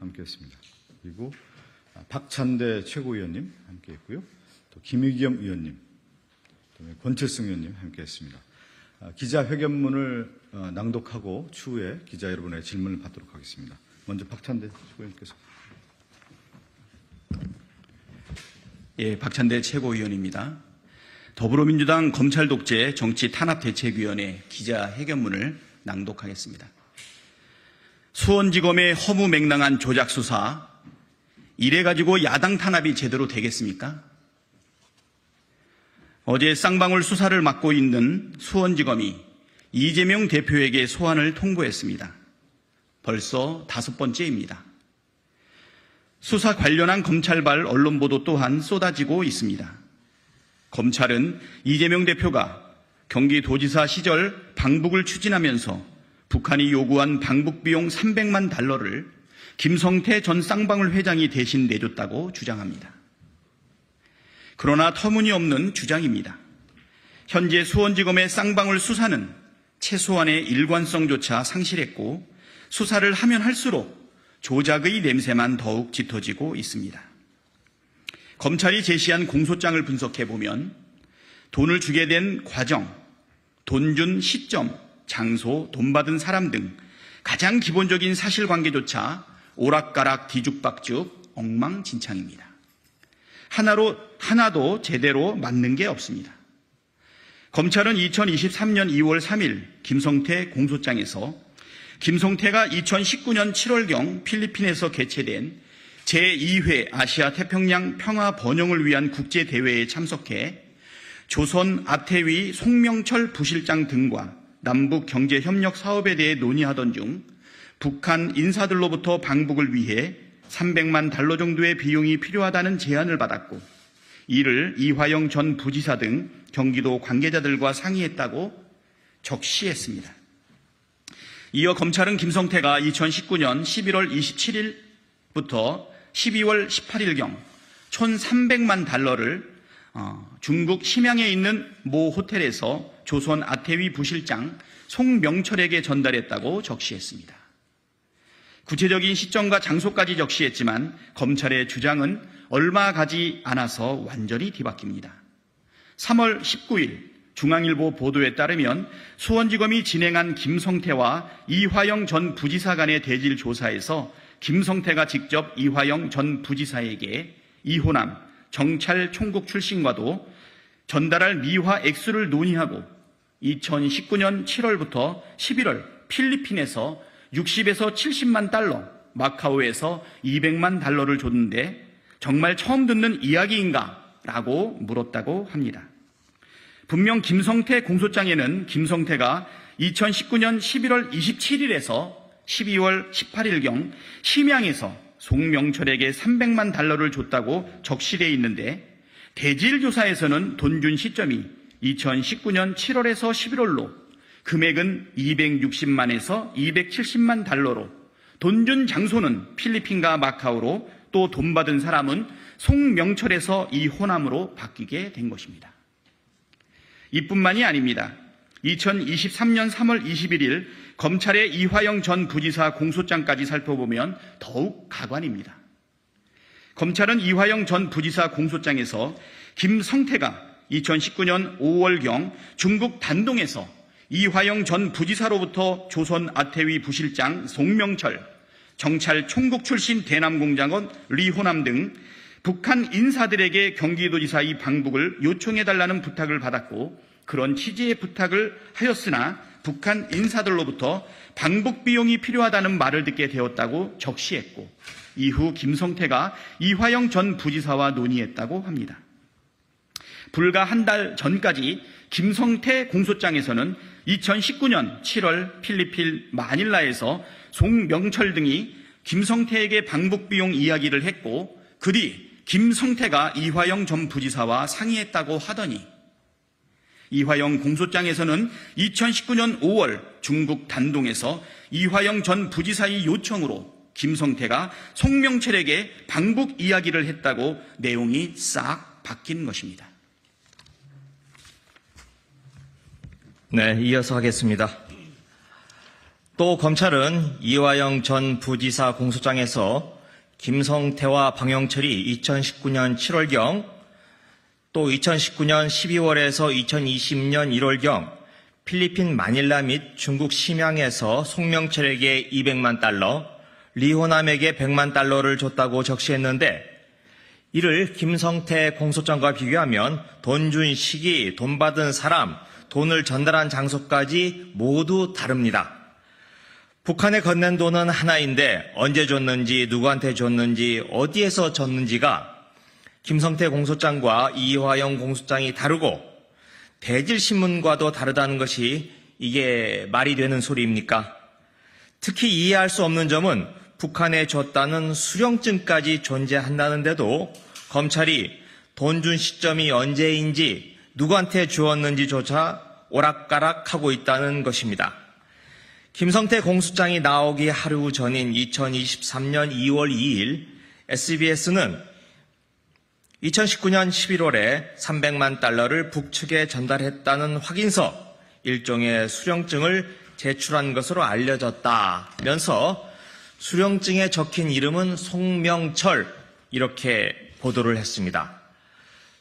함께했습니다. 그리고 아, 박찬대 최고위원님 함께했고요. 또 김의겸 의원님, 그다음에 권철승 의원님 함께했습니다. 아, 기자회견문을 어, 낭독하고 추후에 기자 여러분의 질문을 받도록 하겠습니다. 먼저 박찬대 최고위원께서. 예, 박찬대 최고위원입니다. 더불어민주당 검찰 독재 정치 탄압 대책위원회 기자 회견문을 낭독하겠습니다. 수원지검의 허무 맹랑한 조작 수사 이래 가지고 야당 탄압이 제대로 되겠습니까? 어제 쌍방울 수사를 맡고 있는 수원지검이 이재명 대표에게 소환을 통보했습니다. 벌써 다섯 번째입니다. 수사 관련한 검찰발 언론 보도 또한 쏟아지고 있습니다. 검찰은 이재명 대표가 경기도지사 시절 방북을 추진하면서 북한이 요구한 방북 비용 300만 달러를 김성태 전 쌍방울 회장이 대신 내줬다고 주장합니다. 그러나 터무니없는 주장입니다. 현재 수원지검의 쌍방울 수사는 최소한의 일관성조차 상실했고 수사를 하면 할수록 조작의 냄새만 더욱 짙어지고 있습니다. 검찰이 제시한 공소장을 분석해 보면 돈을 주게 된 과정, 돈 준 시점, 장소, 돈 받은 사람 등 가장 기본적인 사실관계조차 오락가락 뒤죽박죽 엉망진창입니다. 하나로 하나도 제대로 맞는 게 없습니다. 검찰은 2023년 2월 3일 김성태 공소장에서 김성태가 2019년 7월경 필리핀에서 개최된 제2회 아시아 태평양 평화 번영을 위한 국제 대회에 참석해 조선 아태위 송명철 부실장 등과 남북 경제 협력 사업에 대해 논의하던 중 북한 인사들로부터 방북을 위해 300만 달러 정도의 비용이 필요하다는 제안을 받았고 이를 이화영 전 부지사 등 경기도 관계자들과 상의했다고 적시했습니다. 이어 검찰은 김성태가 2019년 11월 27일부터 12월 18일경 1,300만 달러를 어, 중국 심양에 있는 모 호텔에서 조선 아태위 부실장 송명철에게 전달했다고 적시했습니다. 구체적인 시점과 장소까지 적시했지만 검찰의 주장은 얼마 가지 않아서 완전히 뒤바뀝니다. 3월 19일 중앙일보 보도에 따르면 수원지검이 진행한 김성태와 이화영 전 부지사 간의 대질 조사에서 김성태가 직접 이화영 전 부지사에게 이호남 정찰 총국 출신과도 전달할 미화 액수를 논의하고 2019년 7월부터 11월 필리핀에서 60에서 70만 달러, 마카오에서 200만 달러를 줬는데 정말 처음 듣는 이야기인가? 라고 물었다고 합니다. 분명 김성태 공소장에는 김성태가 2019년 11월 27일에서 12월 18일경 심양에서 송명철에게 300만 달러를 줬다고 적시되어 있는데 대질조사에서는 돈준 시점이 2019년 7월에서 11월로 금액은 260만에서 270만 달러로 돈 준 장소는 필리핀과 마카오로 또 돈 받은 사람은 송명철에서 이 호남으로 바뀌게 된 것입니다. 이뿐만이 아닙니다. 2023년 3월 21일 검찰의 이화영 전 부지사 공소장까지 살펴보면 더욱 가관입니다. 검찰은 이화영 전 부지사 공소장에서 김성태가 2019년 5월경 중국 단동에서 이화영 전 부지사로부터 조선 아태위 부실장 송명철, 정찰 총국 출신 대남공장원 리호남 등 북한 인사들에게 경기도지사의 방북을 요청해달라는 부탁을 받았고 그런 취지의 부탁을 하였으나 북한 인사들로부터 방북 비용이 필요하다는 말을 듣게 되었다고 적시했고 이후 김성태가 이화영 전 부지사와 논의했다고 합니다. 불과 한 달 전까지 김성태 공소장에서는 2019년 7월 필리핀 마닐라에서 송명철 등이 김성태에게 방북 비용 이야기를 했고 그 뒤 김성태가 이화영 전 부지사와 상의했다고 하더니 이화영 공소장에서는 2019년 5월 중국 단동에서 이화영 전 부지사의 요청으로 김성태가 송명철에게 방북 이야기를 했다고 내용이 싹 바뀐 것입니다. 네, 이어서 하겠습니다. 또 검찰은 이화영 전 부지사 공소장에서 김성태와 방영철이 2019년 7월경 또 2019년 12월에서 2020년 1월경 필리핀 마닐라 및 중국 심양에서 송명철에게 200만 달러, 리호남에게 100만 달러를 줬다고 적시했는데 이를 김성태 공소장과 비교하면 돈 준 시기, 돈 받은 사람, 돈을 전달한 장소까지 모두 다릅니다. 북한에 건넨 돈은 하나인데 언제 줬는지, 누구한테 줬는지, 어디에서 줬는지가 김성태 공소장과 이화영 공소장이 다르고 대질신문과도 다르다는 것이 이게 말이 되는 소리입니까? 특히 이해할 수 없는 점은 북한에 줬다는 수령증까지 존재한다는데도 검찰이 돈 준 시점이 언제인지 누구한테 주었는지조차 오락가락하고 있다는 것입니다. 김성태 공소장이 나오기 하루 전인 2023년 2월 2일 SBS는 2019년 11월에 300만 달러를 북측에 전달했다는 확인서, 일종의 수령증을 제출한 것으로 알려졌다면서 수령증에 적힌 이름은 송명철 이렇게 보도를 했습니다.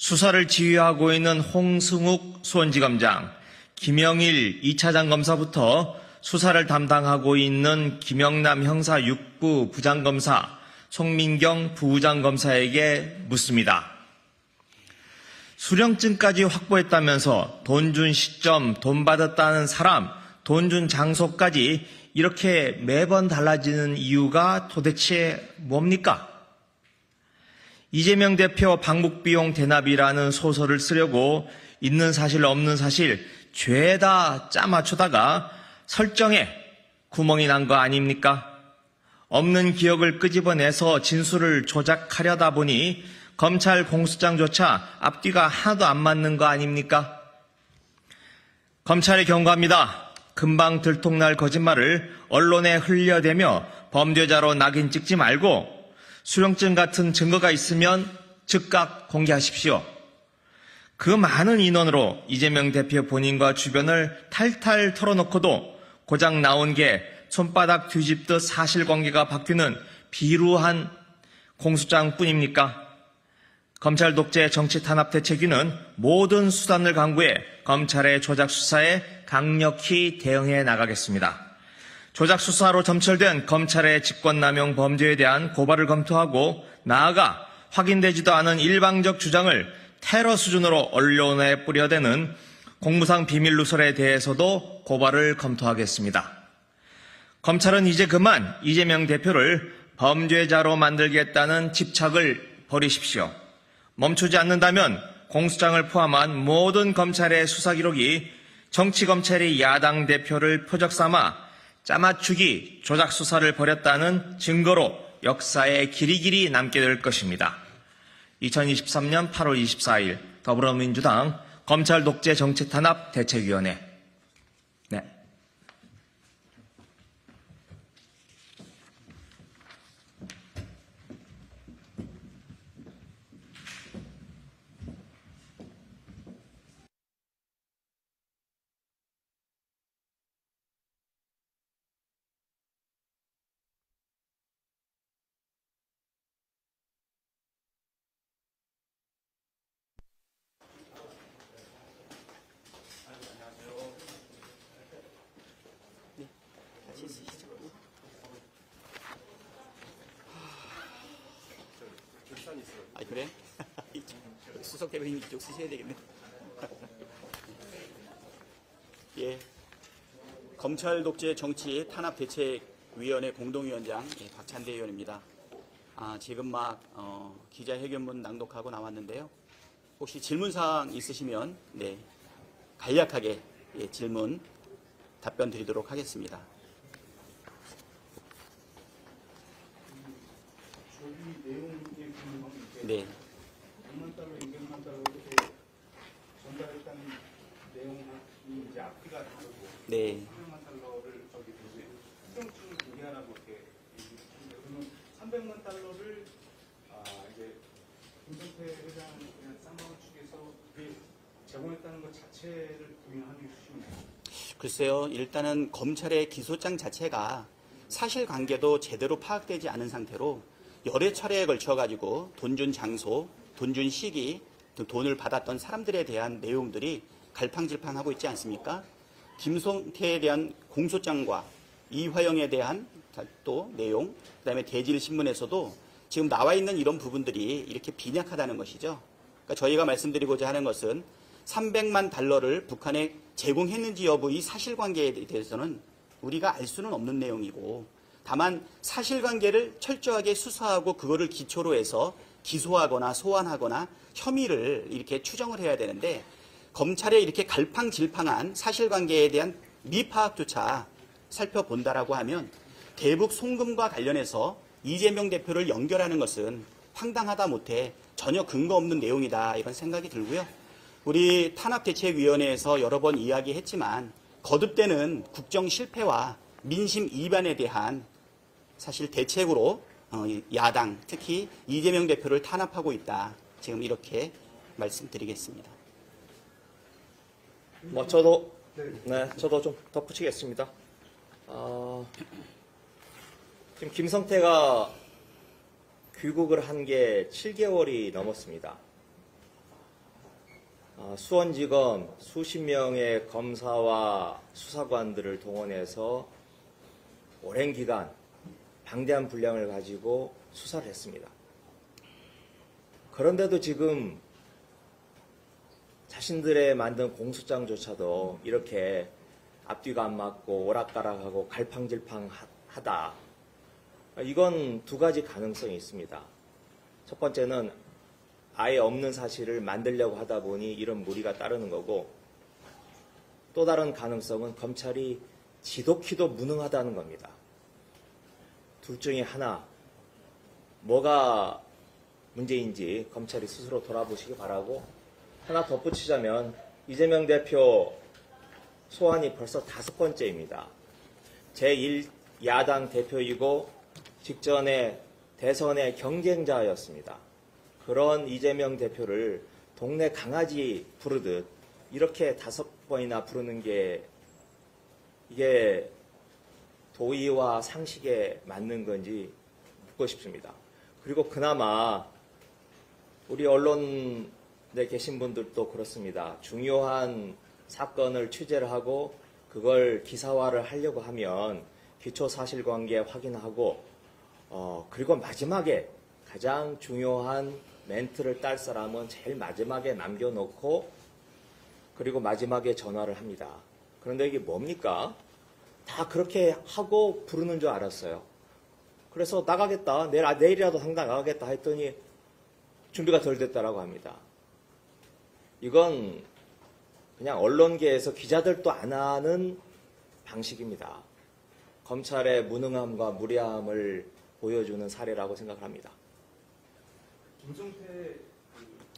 수사를 지휘하고 있는 홍승욱 수원지검장, 김영일 2차장 검사부터 수사를 담당하고 있는 김영남 형사 6부 부장검사, 송민경 부부장검사에게 묻습니다. 수령증까지 확보했다면서 돈 준 시점, 돈 받았다는 사람, 돈 준 장소까지 이렇게 매번 달라지는 이유가 도대체 뭡니까? 이재명 대표 방북비용 대납이라는 소설을 쓰려고 있는 사실 없는 사실 죄다 짜맞추다가 설정에 구멍이 난 거 아닙니까? 없는 기억을 끄집어내서 진술을 조작하려다 보니 검찰 공소장조차 앞뒤가 하나도 안 맞는 거 아닙니까? 검찰에 경고합니다. 금방 들통날 거짓말을 언론에 흘려대며 범죄자로 낙인 찍지 말고 수령증 같은 증거가 있으면 즉각 공개하십시오. 그 많은 인원으로 이재명 대표 본인과 주변을 탈탈 털어놓고도 고장 나온 게 손바닥 뒤집듯 사실관계가 바뀌는 비루한 공소장 뿐입니까? 검찰 독재 정치 탄압 대책위는 모든 수단을 강구해 검찰의 조작 수사에 강력히 대응해 나가겠습니다. 조작 수사로 점철된 검찰의 직권남용 범죄에 대한 고발을 검토하고 나아가 확인되지도 않은 일방적 주장을 테러 수준으로 언론에 뿌려대는 공무상 비밀 누설에 대해서도 고발을 검토하겠습니다. 검찰은 이제 그만 이재명 대표를 범죄자로 만들겠다는 집착을 버리십시오. 멈추지 않는다면 공수장을 포함한 모든 검찰의 수사 기록이 정치 검찰이 야당 대표를 표적 삼아 짜맞추기 조작 수사를 벌였다는 증거로 역사에 길이 길이 남게 될 것입니다. 2023년 8월 24일 더불어민주당 검찰 독재 정치 탄압 대책위원회 네. 아 그래? 수석 대표님 이쪽 쓰셔야 되겠네. 예. 검찰 독재 정치 탄압 대책 위원회 공동위원장 예, 박찬대 의원입니다. 아, 지금 막 어, 기자회견문 낭독하고 나왔는데요. 혹시 질문 사항 있으시면 네 간략하게 예, 질문 답변 드리도록 하겠습니다. 네. 100만 달러, 200만 달러 이렇게 전달했다는 내용이 이제 앞뒤가 다르고 네. 300만 달러를 저기 이제 수령증을 공개하라고 이렇게 얘기했는데 그러면 300만 달러를 아 이제 김성태 회장 그냥 쌍방울 측에서 제공했다는 것 자체를 부인하기 쉽네요. 글쎄요, 일단은 검찰의 기소장 자체가 사실관계도 제대로 파악되지 않은 상태로 여러 차례에 걸쳐 가지고 돈 준 장소, 돈 준 시기, 또 돈을 받았던 사람들에 대한 내용들이 갈팡질팡하고 있지 않습니까? 김성태에 대한 공소장과 이화영에 대한 또 내용, 그 다음에 대질신문에서도 지금 나와 있는 이런 부분들이 이렇게 빈약하다는 것이죠. 그러니까 저희가 말씀드리고자 하는 것은 300만 달러를 북한에 제공했는지 여부 이 사실관계에 대해서는 우리가 알 수는 없는 내용이고 다만 사실관계를 철저하게 수사하고 그거를 기초로 해서 기소하거나 소환하거나 혐의를 이렇게 추정을 해야 되는데 검찰의 이렇게 갈팡질팡한 사실관계에 대한 미파악조차 살펴본다라고 하면 대북 송금과 관련해서 이재명 대표를 연결하는 것은 황당하다 못해 전혀 근거 없는 내용이다 이런 생각이 들고요. 우리 탄압대책위원회에서 여러 번 이야기했지만 거듭되는 국정 실패와 민심 이반에 대한 사실 대책으로 어, 야당 특히 이재명 대표를 탄압하고 있다. 지금 이렇게 말씀드리겠습니다. 뭐 저도 네 저도 좀 덧붙이겠습니다. 어, 지금 김성태가 귀국을 한 게 7개월이 넘었습니다. 어, 수원지검 수십 명의 검사와 수사관들을 동원해서 오랜 기간 방대한 분량을 가지고 수사를 했습니다. 그런데도 지금 자신들의 만든 공소장조차도 이렇게 앞뒤가 안 맞고 오락가락하고 갈팡질팡하다. 이건 두 가지 가능성이 있습니다. 첫 번째는 아예 없는 사실을 만들려고 하다 보니 이런 무리가 따르는 거고 또 다른 가능성은 검찰이 지독히도 무능하다는 겁니다. 둘 중에 하나 뭐가 문제인지 검찰이 스스로 돌아보시기 바라고 하나 덧붙이자면 이재명 대표 소환이 벌써 다섯 번째입니다. 제1야당 대표이고 직전에 대선의 경쟁자였습니다. 그런 이재명 대표를 동네 강아지 부르듯 이렇게 다섯 번이나 부르는 게 이게 도의와 상식에 맞는 건지 묻고 싶습니다. 그리고 그나마 우리 언론 에 계신 분들도 그렇습니다. 중요한 사건을 취재를 하고 그걸 기사화를 하려고 하면 기초 사실관계 확인하고 어, 그리고 마지막에 가장 중요한 멘트를 딸 사람은 제일 마지막에 남겨놓고 그리고 마지막에 전화를 합니다. 그런데 이게 뭡니까? 다 그렇게 하고 부르는 줄 알았어요. 그래서 나가겠다. 내일, 아, 내일이라도 당장 나가겠다 했더니 준비가 덜 됐다라고 합니다. 이건 그냥 언론계에서 기자들도 안 하는 방식입니다. 검찰의 무능함과 무례함을 보여주는 사례라고 생각을 합니다. 김성태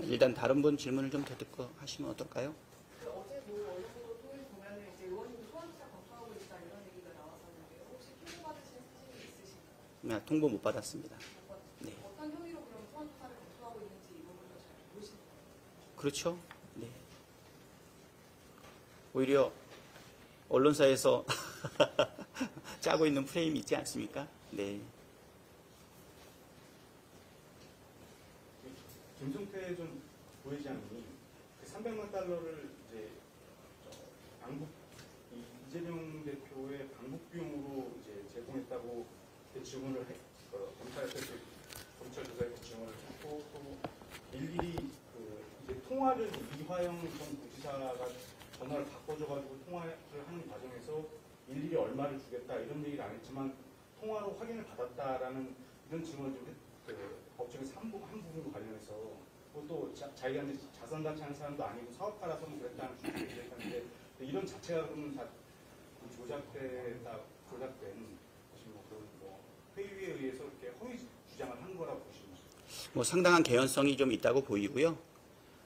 일단 다른 분 질문을 좀 더 듣고 하시면 어떨까요? 그 어제 뭐 언론으로 통해 보면은 이제 의원님도 소환수사 검토하고 있다 이런 얘기가 나왔었는데 혹시 통보 받으신 사실이 있으신가요? 네, 통보 못 받았습니다. 네. 어떤 혐의로 그럼 소환수사를 검토하고 있는지 이 부분도 잘 모르시나요? 그렇죠. 네. 오히려 언론사에서 짜고 있는 프레임이 있지 않습니까? 네. 김성태 전 부회장이 그 300만 달러를 이제 저 방북 이 이재명 대표의 방북 비용으로 이제 제공했다고 증언을 검찰에서 이렇게 검찰 조사에 그 증언을 했고 또 일일이 그 이제 통화를 이화영 전 부지사가 전화를 바꿔줘가지고 통화를 하는 과정에서 일일이 얼마를 주겠다 이런 얘기를 안 했지만 통화로 확인을 받았다라는 이런 증언을 좀 했, 그 법정에서 한, 부, 한 부분 관련해서 그것도 자, 자기가 이제 자선단체 하는 사람도 아니고 사업가라서 뭐 그랬다는 식으로 얘기를 했는데 이런 자체가 그러면 다 조작되다 조작된 뭐 그런 뭐 회의에 의해서 이렇게 허위 주장을 한 거라고 보시면 뭐 상당한 개연성이 좀 있다고 보이고요.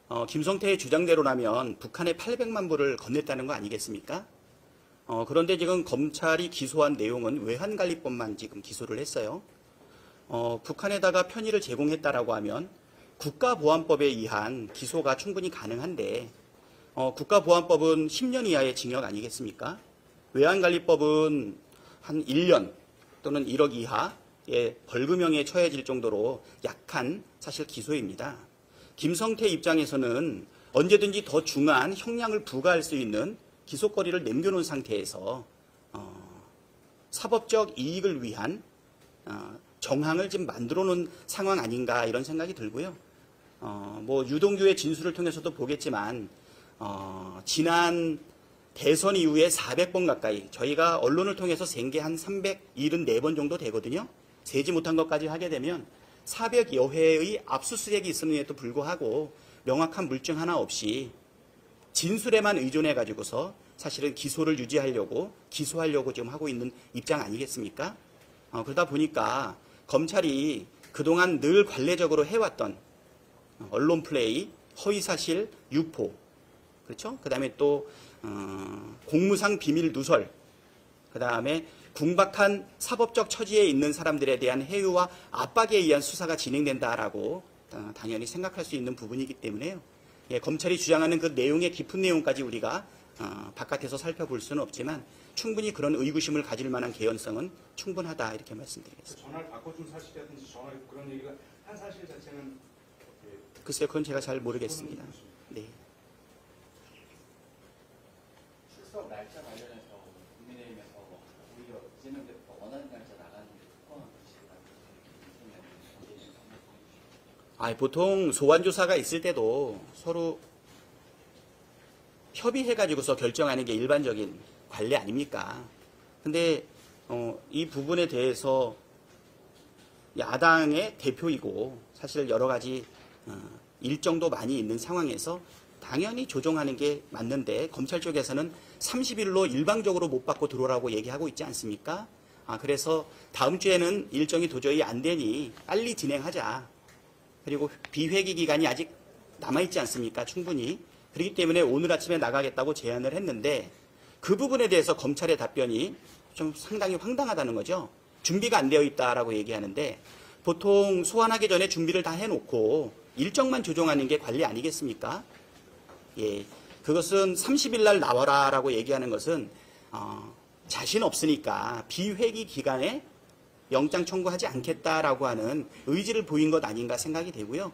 어, 김성태의 주장대로라면 북한에 800만 불을 건넸다는 거 아니겠습니까? 어, 그런데 지금 검찰이 기소한 내용은 외환관리법만 지금 기소를 했어요. 어, 북한에다가 편의를 제공했다라고 하면 국가보안법에 의한 기소가 충분히 가능한데 어, 국가보안법은 10년 이하의 징역 아니겠습니까? 외환관리법은 한 1년 또는 1억 이하의 벌금형에 처해질 정도로 약한 사실 기소입니다. 김성태 입장에서는 언제든지 더 중한 형량을 부과할 수 있는 기소거리를 남겨놓은 상태에서 어, 사법적 이익을 위한 어, 정황을 지금 만들어 놓은 상황 아닌가 이런 생각이 들고요. 어, 뭐 유동규의 진술을 통해서도 보겠지만 어, 지난 대선 이후에 400번 가까이 저희가 언론을 통해서 센게한 374번 정도 되거든요. 세지 못한 것까지 하게 되면 400 여 회의 압수수색이 있음에도 불구하고 명확한 물증 하나 없이 진술에만 의존해 가지고서 사실은 기소를 유지하려고 기소하려고 지금 하고 있는 입장 아니겠습니까? 어, 그러다 보니까 검찰이 그동안 늘 관례적으로 해왔던 언론 플레이, 허위사실, 유포, 그렇죠? 그 다음에 또 어, 공무상 비밀 누설, 그 다음에 궁박한 사법적 처지에 있는 사람들에 대한 해유와 압박에 의한 수사가 진행된다라고 어, 당연히 생각할 수 있는 부분이기 때문에요. 예, 검찰이 주장하는 그 내용의 깊은 내용까지 우리가 어, 바깥에서 살펴볼 수는 없지만 충분히 그런 의구심을 가질 만한 개연성은 충분하다 이렇게 말씀드리겠습니다. 전화를 바꿔준 사실이라든지 전화에 그런 얘기가 한 사실 자체는 예, 글쎄요, 그건 제가 잘 모르겠습니다. 네. 출석 날짜 관련해서 국민의힘에서 오히려 이재명 대표가 원하는 날짜 나가는 게 특권을 주시다고 아, 보통 소환 조사가 있을 때도 서로 협의해가지고서 결정하는 게 일반적인 관례 아닙니까? 근데 어, 이 부분에 대해서 야당의 대표이고 사실 여러 가지 어, 일정도 많이 있는 상황에서 당연히 조정하는 게 맞는데 검찰 쪽에서는 30일로 일방적으로 못 받고 들어오라고 얘기하고 있지 않습니까? 아, 그래서 다음 주에는 일정이 도저히 안 되니 빨리 진행하자. 그리고 비회기 기간이 아직 남아있지 않습니까? 충분히. 그렇기 때문에 오늘 아침에 나가겠다고 제안을 했는데 그 부분에 대해서 검찰의 답변이 좀 상당히 황당하다는 거죠. 준비가 안 되어 있다라고 얘기하는데 보통 소환하기 전에 준비를 다 해놓고 일정만 조정하는 게 관리 아니겠습니까? 예. 그것은 30일 날 나와라라고 얘기하는 것은 어, 자신 없으니까 비회기 기간에 영장 청구하지 않겠다라고 하는 의지를 보인 것 아닌가 생각이 되고요.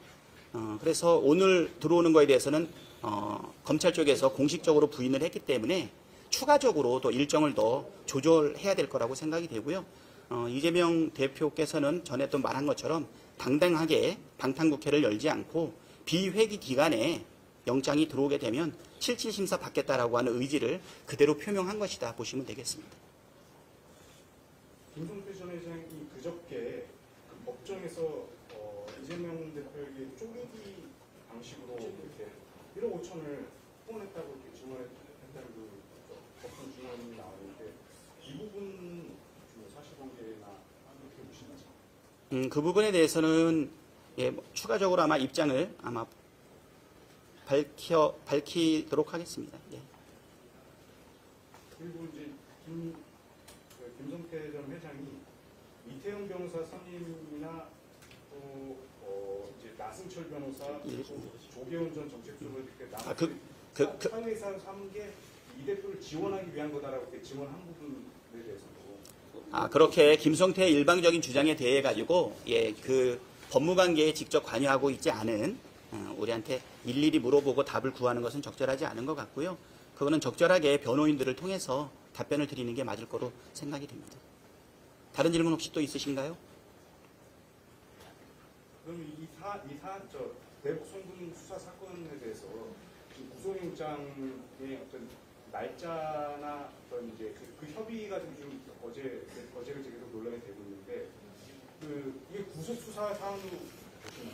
어, 그래서 오늘 들어오는 거에 대해서는 어, 검찰 쪽에서 공식적으로 부인을 했기 때문에 추가적으로 또 일정을 더 조절해야 될 거라고 생각이 되고요. 어, 이재명 대표께서는 전에 또 말한 것처럼 당당하게 방탄국회를 열지 않고 비회기 기간에 영장이 들어오게 되면 77심사 받겠다라고 하는 의지를 그대로 표명한 것이다 보시면 되겠습니다. 김성태 전 그저께 그 법정에서 어, 이재명 대표에게 쪼개기 방식으로 이렇게 1억 5천을 후원했다고 이렇게 증언했다는 그 법정 증언이 나오는데 이 부분 좀 사실관계나 어떻게 보시나요? 음, 그 부분에 대해서는 예, 뭐 추가적으로 아마 입장을 아마 밝혀 밝히도록 하겠습니다. 예. 그리고 이제 김, 그 김성태 전 회장이 이태영 변호사 선임이나 또 어, 이제 나승철 변호사 예. 그리고 조계훈 전 정책수석을 이렇게 아, 그- 그- 그- 사회에서 한게 이 대표를 지원하기 위한 거다라고 이렇게 지원한 부분에 대해서도 아, 그렇게 김성태의 일방적인 주장에 대해 가지고 예, 그 법무관계에 직접 관여하고 있지 않은 어, 우리한테 일일이 물어보고 답을 구하는 것은 적절하지 않은 것 같고요. 그거는 적절하게 변호인들을 통해서 답변을 드리는 게 맞을 거로 생각이 됩니다. 다른 질문 혹시 또 있으신가요? 그럼 이 사, 이 사, 저 대북 송금 수사 사건에 대해서 지금 구속영장의 어떤 날짜나 어떤 이제 그, 그 협의가 좀, 좀 어제 어제가 지금 계속 논란이 되고 있는데 그 이게 구속 수사 사안으로 보시면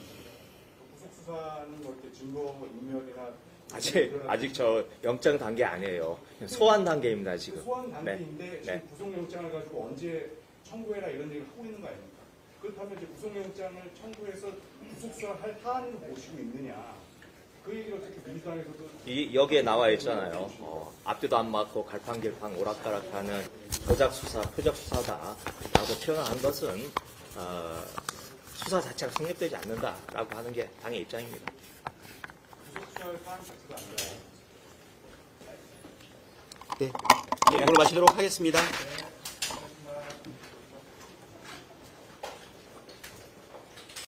그 구속 수사는 뭐 이렇게 증거 인멸이나 아직 아직 저 영장 단계 아니에요. 소환 단계입니다 그 지금. 소환 단계인데 지금 네. 구속영장을 가지고 언제 청구해라 이런 얘기를 하고 있는 거 아닙니까? 그렇다면 이제 구속영장을 청구해서 구속수사를 할 사안을 모시고 있느냐? 그 얘기를 어떻게 민주당에서도 이 여기에 나와 있잖아요. 어, 앞뒤도 안 맞고 갈팡질팡 오락가락하는 조작 수사, 표적 수사다라고 표현한 것은 어, 수사 자체가 성립되지 않는다라고 하는 게 당의 입장입니다. 구속수사할 사안 자체가 아니라 네. 예, 오늘 마치도록 하겠습니다.